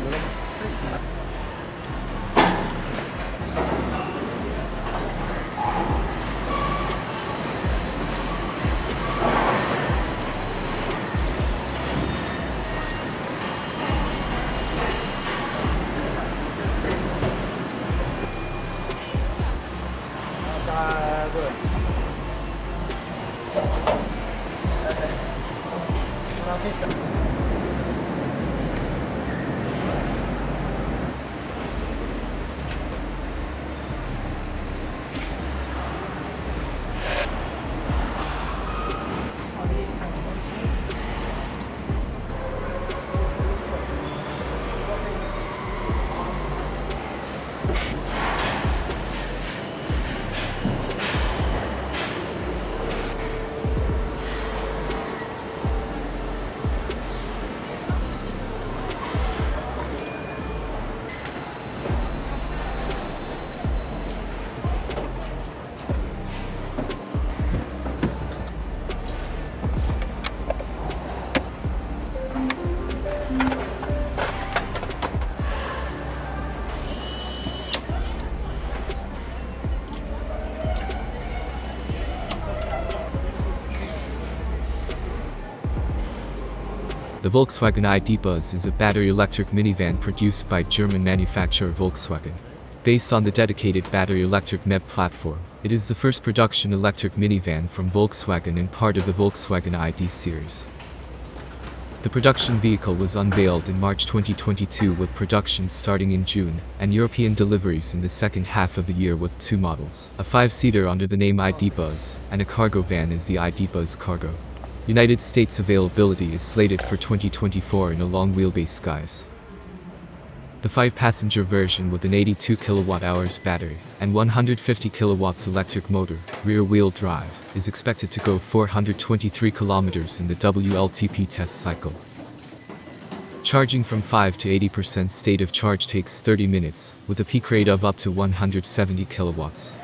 ほどね。Gracias. The Volkswagen ID Buzz is a battery electric minivan produced by German manufacturer Volkswagen. Based on the dedicated battery electric MEB platform, it is the first production electric minivan from Volkswagen and part of the Volkswagen ID series. The production vehicle was unveiled in March 2022 with production starting in June, and European deliveries in the second half of the year with two models. A five-seater under the name ID Buzz, and a cargo van is the ID Buzz Cargo. United States availability is slated for 2024 in a long wheelbase guise. The 5-passenger version with an 82 kWh battery and 150 kilowatts electric motor, rear-wheel drive, is expected to go 423 kilometers in the WLTP test cycle. Charging from 5 to 80% state of charge takes 30 minutes, with a peak rate of up to 170 kilowatts.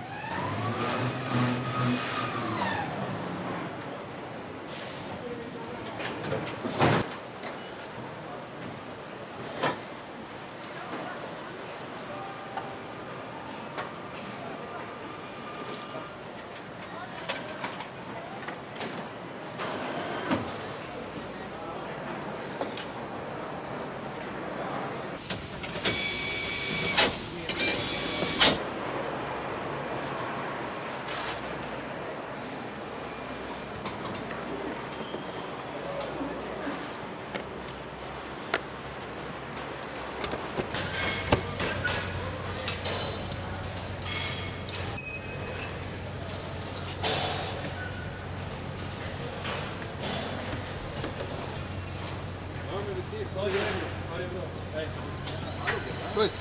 Good.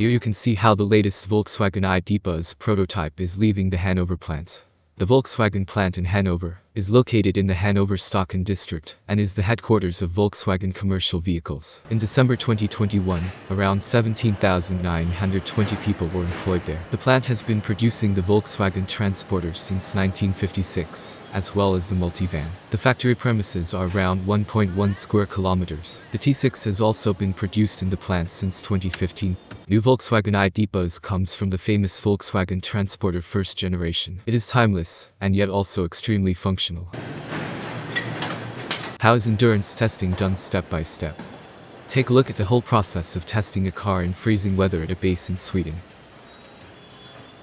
Here you can see how the latest Volkswagen ID Buzz prototype is leaving the Hanover plant. The Volkswagen plant in Hanover is located in the Hanover Stocken district and is the headquarters of Volkswagen Commercial Vehicles. In December 2021, around 17,920 people were employed there. The plant has been producing the Volkswagen Transporter since 1956, as well as the multivan. The factory premises are around 1.1 square kilometers. The T6 has also been produced in the plant since 2015. New Volkswagen ID Buzz comes from the famous Volkswagen Transporter first generation. It is timeless, and yet also extremely functional. How is endurance testing done step by step? Take a look at the whole process of testing a car in freezing weather at a base in Sweden.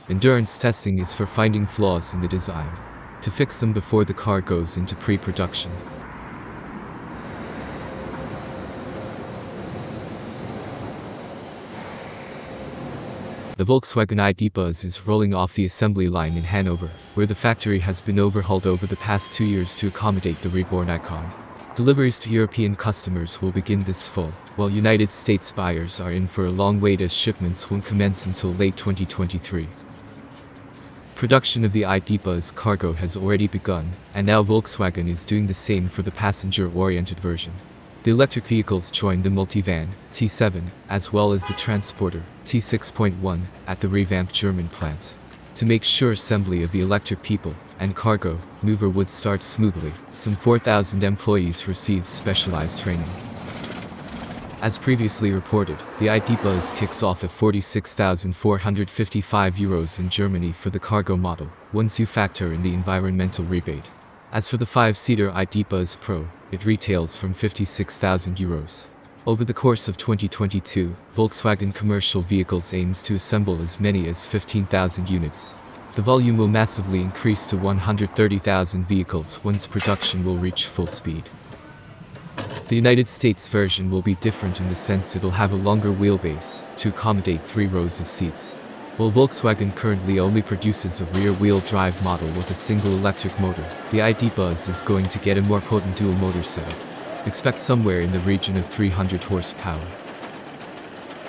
Endurance testing is for finding flaws in the design, to fix them before the car goes into pre-production. The Volkswagen ID Buzz is rolling off the assembly line in Hanover, where the factory has been overhauled over the past two years to accommodate the reborn icon. Deliveries to European customers will begin this fall, while United States buyers are in for a long wait as shipments won't commence until late 2023. Production of the ID Buzz Cargo has already begun, and now Volkswagen is doing the same for the passenger-oriented version. The electric vehicles joined the Multivan, T7, as well as the Transporter, T6.1, at the revamped German plant. To make sure assembly of the electric people and cargo mover would start smoothly, some 4,000 employees received specialized training. As previously reported, the ID Buzz kicks off at 46,455 euros in Germany for the cargo model, once you factor in the environmental rebate. As for the 5-seater ID Buzz Pro, it retails from 56,000 euros. Over the course of 2022, Volkswagen Commercial Vehicles aims to assemble as many as 15,000 units. The volume will massively increase to 130,000 vehicles once production will reach full speed. The United States version will be different in the sense it'll have a longer wheelbase to accommodate three rows of seats. While Volkswagen currently only produces a rear-wheel drive model with a single electric motor, the ID Buzz is going to get a more potent dual motor setup. Expect somewhere in the region of 300 horsepower.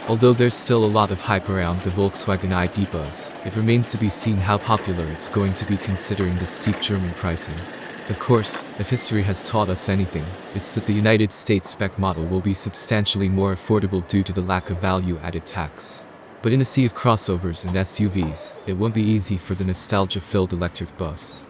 Although there's still a lot of hype around the Volkswagen ID Buzz, it remains to be seen how popular it's going to be considering the steep German pricing. Of course, if history has taught us anything, it's that the United States spec model will be substantially more affordable due to the lack of value-added tax. But in a sea of crossovers and SUVs, it won't be easy for the nostalgia-filled electric bus.